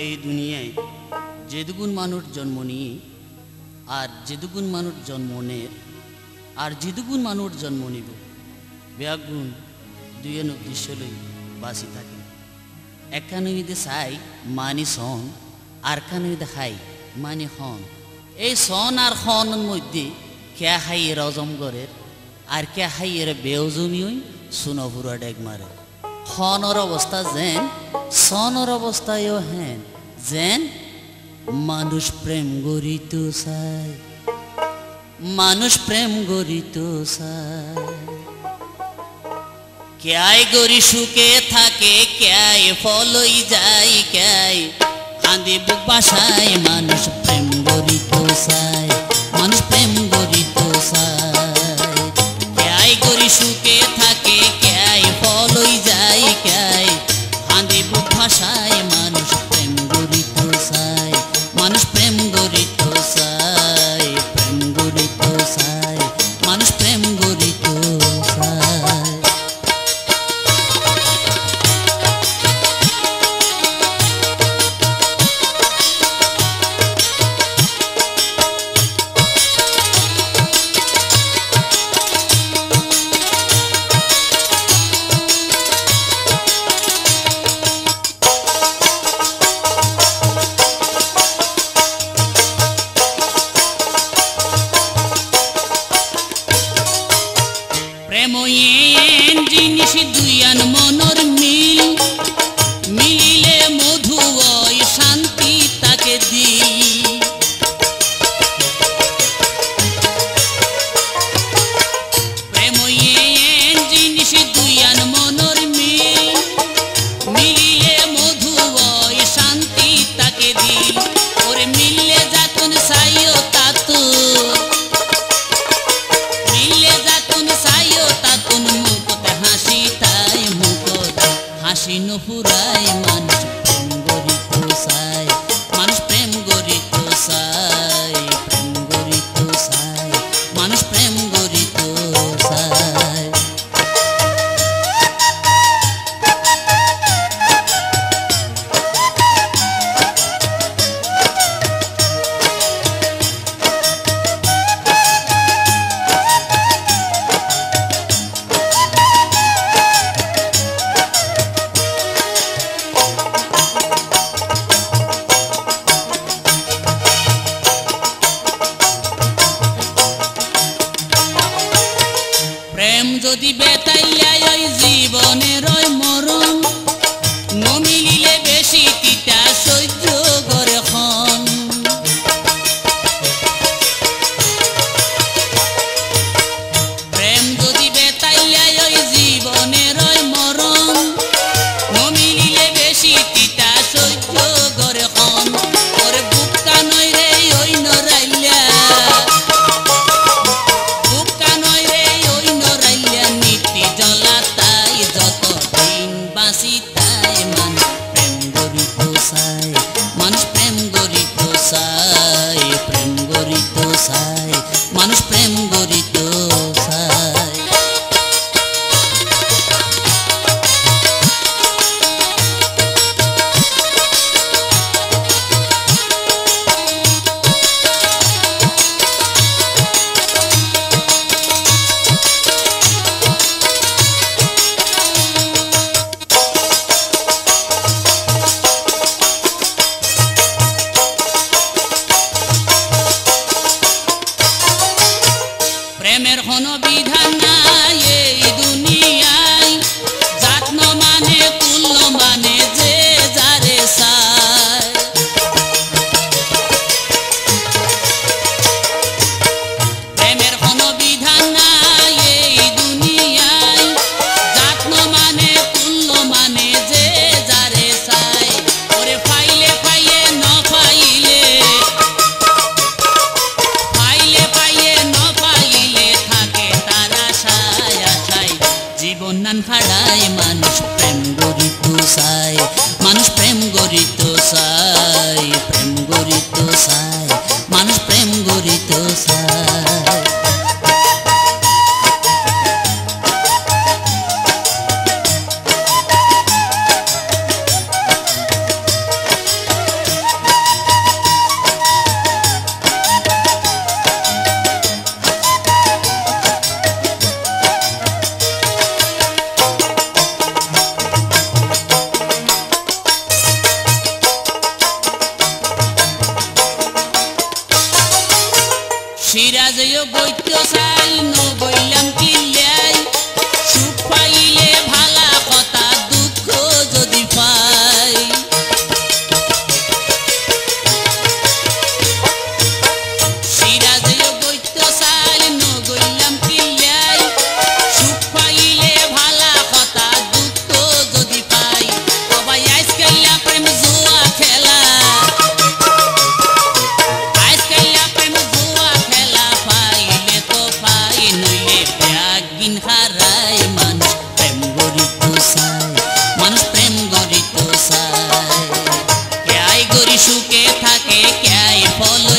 এই দুনিয়ায় যেদুগুণ মানুষ জন্ম নিয়ে আর যেদুগুণ মানুষ জন্ম নের আর যেদুগুণ মানুষ জন্ম নিব, ব্যাগুণ দুয়েন উদ্দেশ্য লই বাঁচি থাকে। একখানুইতে চাই মানি সন আর খানুইতে খাই মানি খন এই সন আর খনের মধ্যে কে খাই এর অজমগরের আর কে খাই এর বেওজমিওই সুনভুরা মারে। খনর অবস্থা যেন, সনর অবস্থায়ও হেন যেন মানুষ প্রেম গরিত চাই মানুষ প্রেম গরিত চাই ক্যায় গরি সুখে থাকে ক্যায় ফলই যাই ক্যায় কাঁদে বুক বাসায় মানুষ প্রেম যদি বেতাইয়া ওই জীবনের প্রেমের হন বিধান নান খাড়ায় মানুষ প্রেম গরিত সাই মানুষ প্রেম গরিত সাই প্রেম গরিত সাই মানুষ প্রেম গরিত সাই Si las yo voy, yo sal, no voy lampar. করি সুখে থাকে ক্যায় ফল?